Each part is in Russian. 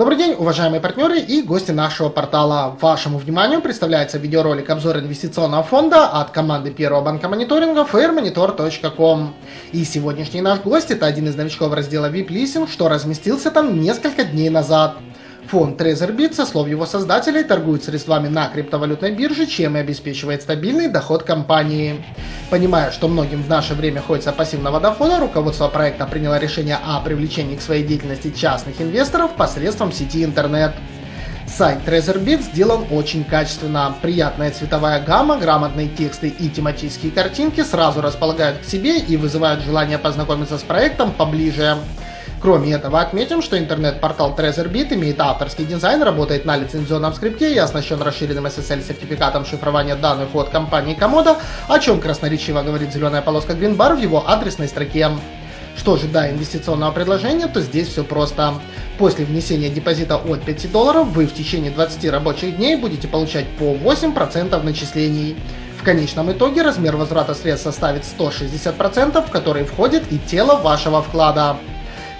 уважаемые партнеры и гости нашего портала. Вашему вниманию представляется видеоролик обзор инвестиционного фонда от команды Первого банка мониторинга fairmonitor.com. И сегодняшний наш гость это один из новичков раздела VIP Leasing, что разместился там несколько дней назад. Фонд Trezorbit, со слов его создателей, торгует средствами на криптовалютной бирже, чем и обеспечивает стабильный доход компании. Понимая, что многим в наше время хочется пассивного дохода, руководство проекта приняло решение о привлечении к своей деятельности частных инвесторов посредством сети интернет. Сайт Trezorbit сделан очень качественно. Приятная цветовая гамма, грамотные тексты и тематические картинки сразу располагают к себе и вызывают желание познакомиться с проектом поближе. Кроме этого, отметим, что интернет-портал TreasureBit имеет авторский дизайн, работает на лицензионном скрипте и оснащен расширенным SSL-сертификатом шифрования данных от компании Komodo, о чем красноречиво говорит зеленая полоска Greenbar в его адресной строке. Что же до инвестиционного предложения, то здесь все просто. После внесения депозита от 5 долларов вы в течение 20 рабочих дней будете получать по 8% начислений. В конечном итоге размер возврата средств составит 160%, в который входит и тело вашего вклада.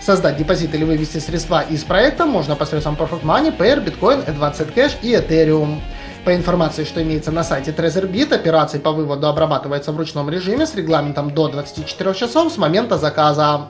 Создать депозит или вывести средства из проекта можно посредством Perfect Money, Payer, Bitcoin, Advanced Cash и Ethereum. По информации, что имеется на сайте TreasureBit, операции по выводу обрабатываются в ручном режиме с регламентом до 24 часов с момента заказа.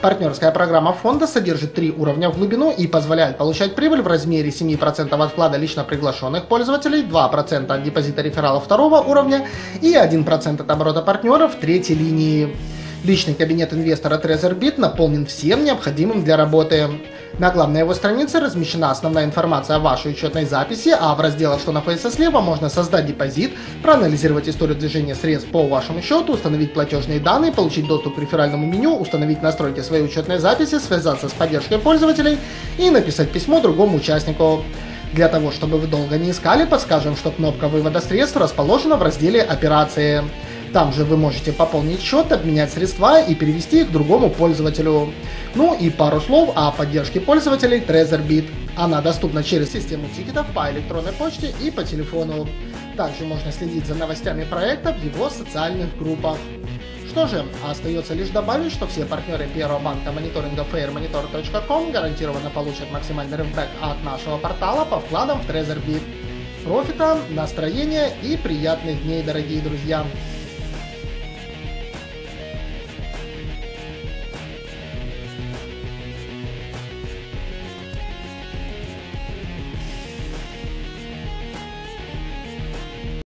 Партнерская программа фонда содержит три уровня в глубину и позволяет получать прибыль в размере 7% от вклада лично приглашенных пользователей, 2% от депозита реферала второго уровня и 1% от оборота партнеров третьей линии. Личный кабинет инвестора TreasureBit наполнен всем необходимым для работы. На главной его странице размещена основная информация о вашей учетной записи, а в разделах «Что находится слева» можно создать депозит, проанализировать историю движения средств по вашему счету, установить платежные данные, получить доступ к реферальному меню, установить настройки своей учетной записи, связаться с поддержкой пользователей и написать письмо другому участнику. Для того, чтобы вы долго не искали, подскажем, что кнопка вывода средств расположена в разделе «Операции». Там же вы можете пополнить счет, обменять средства и перевести их другому пользователю. Ну и пару слов о поддержке пользователей TreasureBit. Она доступна через систему тикетов по электронной почте и по телефону. Также можно следить за новостями проекта в его социальных группах. Что же, остается лишь добавить, что все партнеры первого банка мониторинга fairmonitor.com гарантированно получат максимальный рывбэк от нашего портала по вкладам в TreasureBit. Профита, настроения и приятных дней, дорогие друзья!